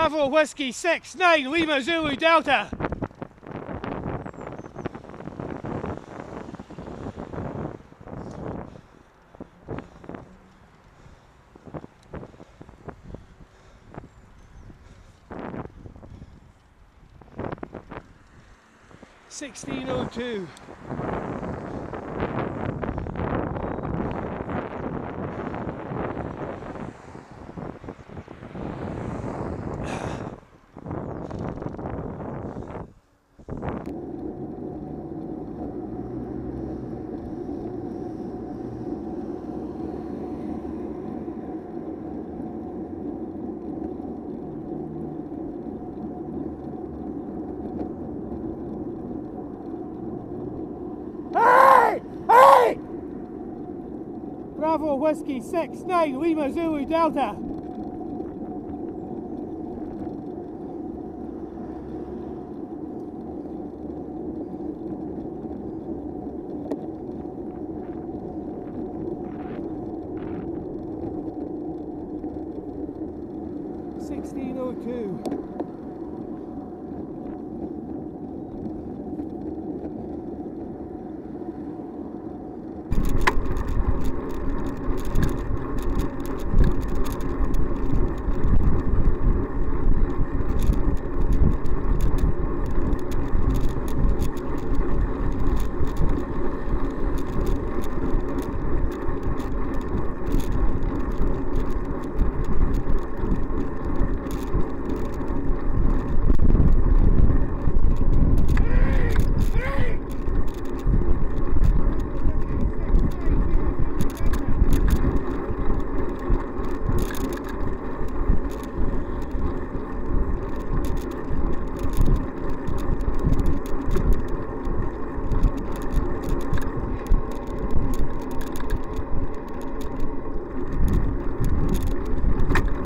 Bravo Whiskey 6 9 Lima Zulu Delta. Sixteen oh two. Bravo Whiskey 6 9 Lima Zulu Delta. Sixteen oh two.